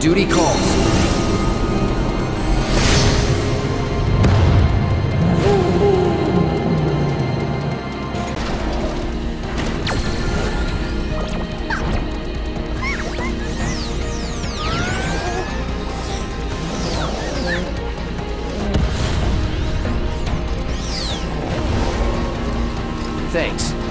Duty calls. Thanks.